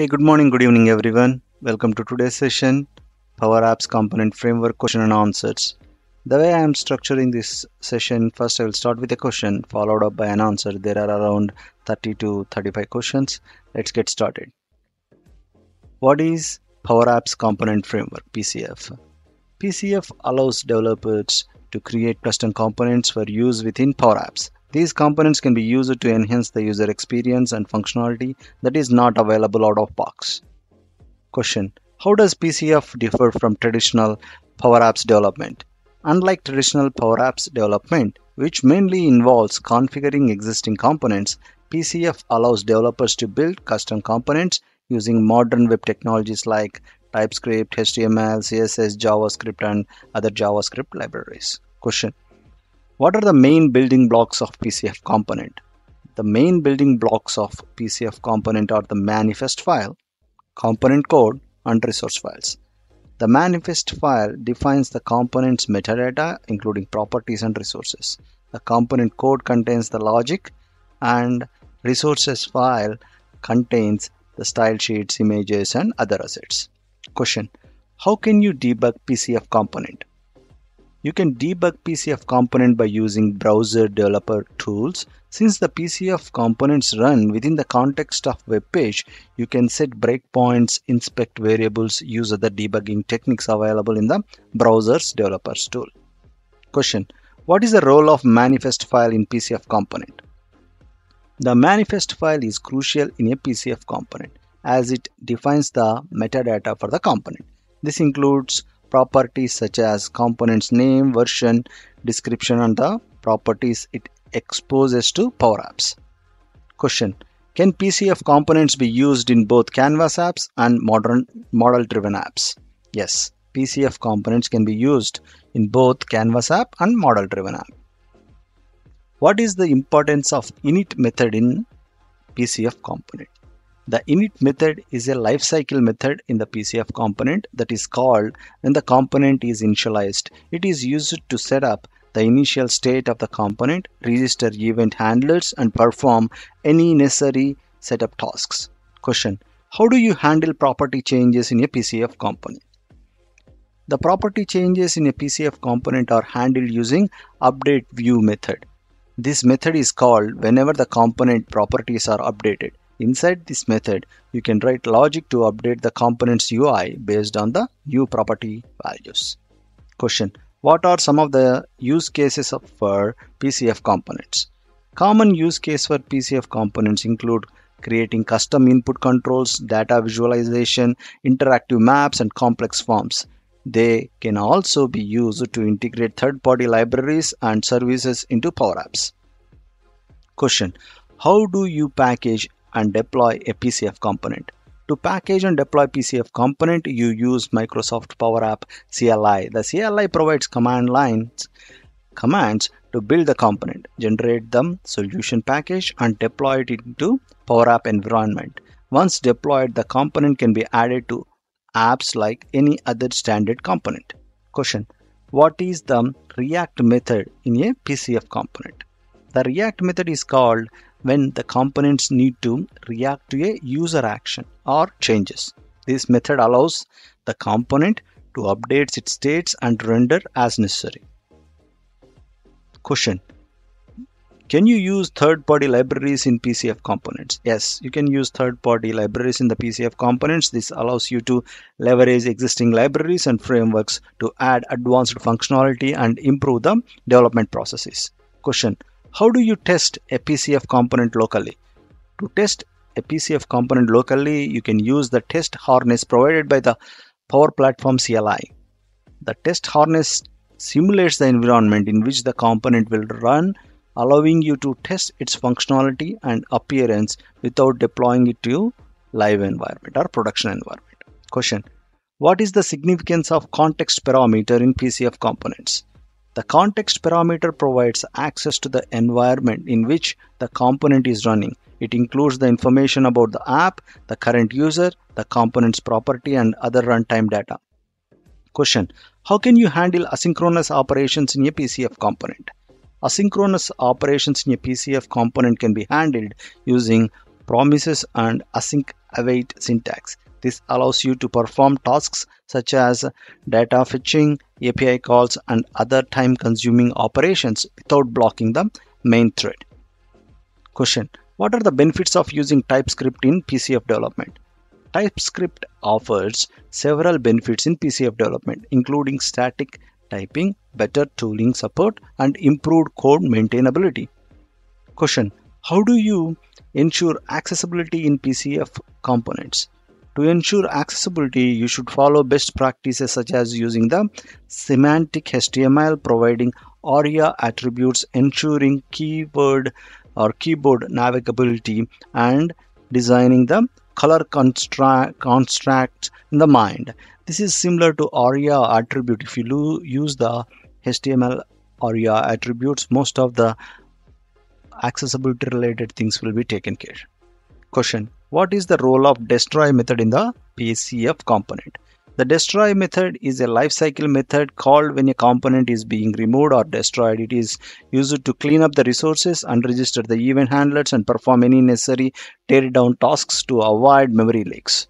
Hey, good morning, good evening, everyone. Welcome to today's session Power Apps Component Framework Question and Answers. The way I am structuring this session, first I will start with a question followed up by an answer. There are around 30 to 35 questions. Let's get started. What is Power Apps Component Framework PCF? PCF allows developers to create custom components for use within Power Apps. These components can be used to enhance the user experience and functionality that is not available out of box. Question How does PCF differ from traditional Power Apps development? Unlike traditional Power Apps development, which mainly involves configuring existing components, PCF allows developers to build custom components using modern web technologies like TypeScript, HTML, CSS, JavaScript, and other JavaScript libraries. Question what are the main building blocks of PCF component? The main building blocks of PCF component are the manifest file, component code, and resource files. The manifest file defines the component's metadata, including properties and resources. The component code contains the logic, and resources file contains the style sheets, images, and other assets. Question How can you debug PCF component? You can debug PCF component by using browser developer tools. Since the PCF components run within the context of web page, you can set breakpoints, inspect variables, use other debugging techniques available in the browser's developers tool. Question. What is the role of manifest file in PCF component? The manifest file is crucial in a PCF component as it defines the metadata for the component. This includes properties such as components name, version, description and the properties it exposes to Power Apps. Question. Can PCF components be used in both Canvas apps and modern model-driven apps? Yes, PCF components can be used in both Canvas app and model-driven app. What is the importance of init method in PCF component? The init method is a lifecycle method in the PCF component that is called when the component is initialized. It is used to set up the initial state of the component, register event handlers, and perform any necessary setup tasks. Question How do you handle property changes in a PCF component? The property changes in a PCF component are handled using update view method. This method is called whenever the component properties are updated. Inside this method, you can write logic to update the component's UI based on the new property values. Question. What are some of the use cases for PCF components? Common use case for PCF components include creating custom input controls, data visualization, interactive maps, and complex forms. They can also be used to integrate third-party libraries and services into Power Apps. Question. How do you package and deploy a PCF component. To package and deploy PCF component, you use Microsoft Power App CLI. The CLI provides command lines commands to build the component, generate the solution package, and deploy it into Power App environment. Once deployed, the component can be added to apps like any other standard component. Question What is the React method in a PCF component? The React method is called when the components need to react to a user action or changes. This method allows the component to update its states and render as necessary. Question Can you use third party libraries in PCF components? Yes, you can use third party libraries in the PCF components. This allows you to leverage existing libraries and frameworks to add advanced functionality and improve the development processes. Question how do you test a PCF component locally? To test a PCF component locally, you can use the test harness provided by the Power Platform CLI. The test harness simulates the environment in which the component will run, allowing you to test its functionality and appearance without deploying it to live environment or production environment. Question What is the significance of context parameter in PCF components? The context parameter provides access to the environment in which the component is running. It includes the information about the app, the current user, the component's property, and other runtime data. Question How can you handle asynchronous operations in a PCF component? Asynchronous operations in a PCF component can be handled using promises and async await syntax. This allows you to perform tasks such as data fetching, API calls, and other time consuming operations without blocking the main thread. Question What are the benefits of using TypeScript in PCF development? TypeScript offers several benefits in PCF development, including static typing, better tooling support, and improved code maintainability. Question How do you ensure accessibility in PCF components? To ensure accessibility, you should follow best practices such as using the semantic HTML, providing ARIA attributes, ensuring keyword or keyboard navigability, and designing the color construct in the mind. This is similar to ARIA attribute. If you use the HTML ARIA attributes, most of the accessibility related things will be taken care. Question what is the role of destroy method in the PCF component? The destroy method is a lifecycle method called when a component is being removed or destroyed. It is used to clean up the resources, unregister the event handlers, and perform any necessary tear down tasks to avoid memory leaks.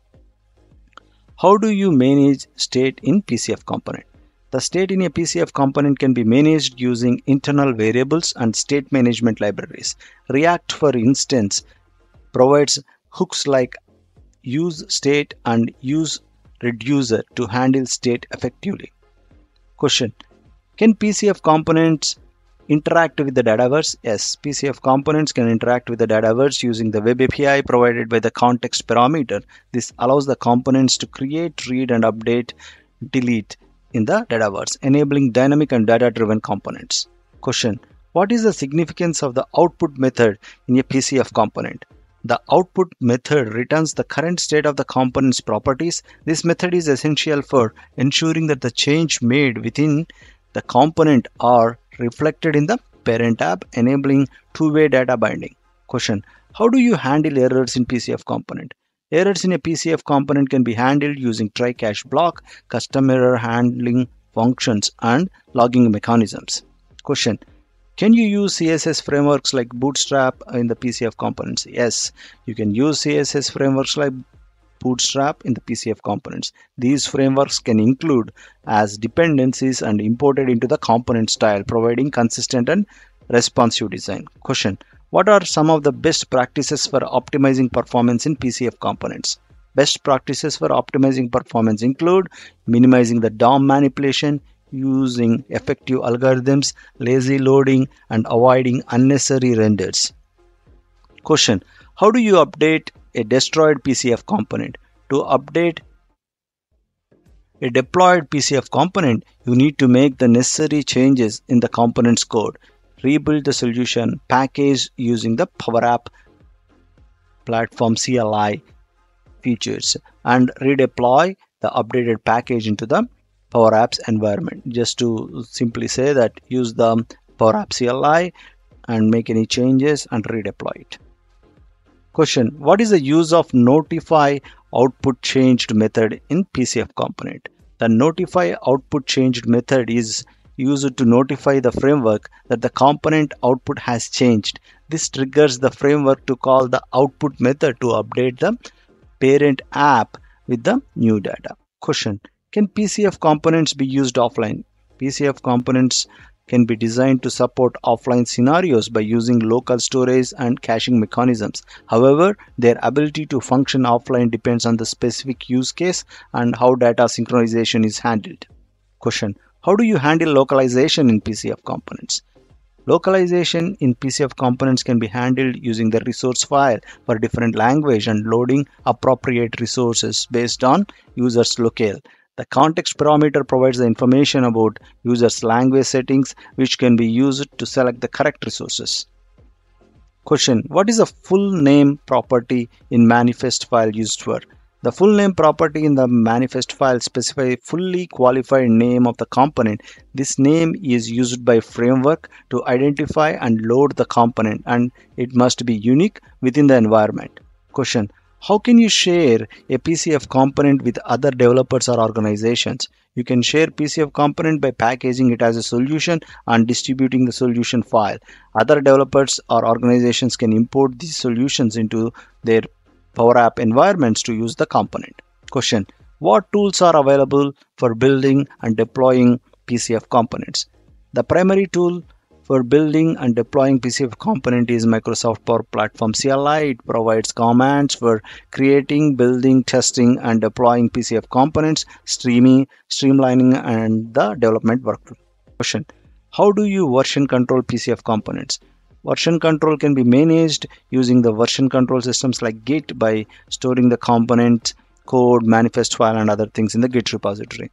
How do you manage state in PCF component? The state in a PCF component can be managed using internal variables and state management libraries. React, for instance, provides hooks like use state and use reducer to handle state effectively. Question Can PCF components interact with the Dataverse? Yes, PCF components can interact with the Dataverse using the web API provided by the context parameter. This allows the components to create, read, and update, delete in the Dataverse, enabling dynamic and data driven components. Question What is the significance of the output method in a PCF component? The output method returns the current state of the component's properties. This method is essential for ensuring that the change made within the component are reflected in the parent app, enabling two-way data binding. Question. How do you handle errors in PCF component? Errors in a PCF component can be handled using try catch block, custom error handling functions, and logging mechanisms. Question. Can you use CSS frameworks like Bootstrap in the PCF components? Yes, you can use CSS frameworks like Bootstrap in the PCF components. These frameworks can include as dependencies and imported into the component style, providing consistent and responsive design. Question What are some of the best practices for optimizing performance in PCF components? Best practices for optimizing performance include minimizing the DOM manipulation, using effective algorithms, lazy loading, and avoiding unnecessary renders. Question How do you update a destroyed PCF component? To update a deployed PCF component, you need to make the necessary changes in the component's code. Rebuild the solution package using the Power App platform CLI features and redeploy the updated package into the Power Apps environment. Just to simply say that use the Power Apps CLI and make any changes and redeploy it. Question What is the use of notify output changed method in PCF component? The notify output changed method is used to notify the framework that the component output has changed. This triggers the framework to call the output method to update the parent app with the new data. Question can PCF components be used offline? PCF components can be designed to support offline scenarios by using local storage and caching mechanisms. However, their ability to function offline depends on the specific use case and how data synchronization is handled. Question How do you handle localization in PCF components? Localization in PCF components can be handled using the resource file for different language and loading appropriate resources based on user's locale. The context parameter provides the information about user's language settings which can be used to select the correct resources. Question What is a full name property in manifest file used for? The full name property in the manifest file specifies fully qualified name of the component. This name is used by framework to identify and load the component and it must be unique within the environment. Question how can you share a PCF component with other developers or organizations? You can share PCF component by packaging it as a solution and distributing the solution file. Other developers or organizations can import these solutions into their Power App environments to use the component. Question What tools are available for building and deploying PCF components? The primary tool for building and deploying PCF component is Microsoft Power Platform CLI. It provides commands for creating, building, testing, and deploying PCF components, streaming, streamlining, and the development workflow. Question How do you version control PCF components? Version control can be managed using the version control systems like Git by storing the component code, manifest file, and other things in the Git repository.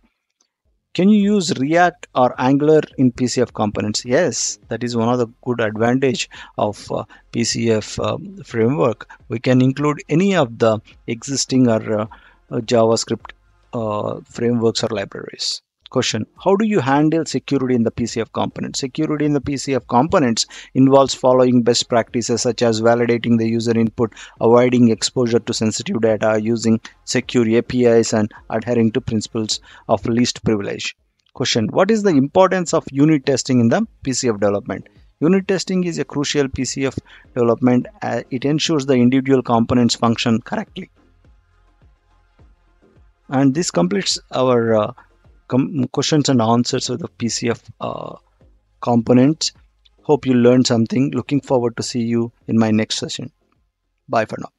Can you use React or Angular in PCF components? Yes, that is one of the good advantage of uh, PCF um, framework. We can include any of the existing or uh, uh JavaScript uh, frameworks or libraries. Question How do you handle security in the PCF components? Security in the PCF components involves following best practices such as validating the user input, avoiding exposure to sensitive data, using secure APIs, and adhering to principles of least privilege. Question What is the importance of unit testing in the PCF development? Unit testing is a crucial PCF development. Uh, it ensures the individual components function correctly. And this completes our uh, questions and answers of the PCF uh, components. Hope you learned something. Looking forward to see you in my next session. Bye for now.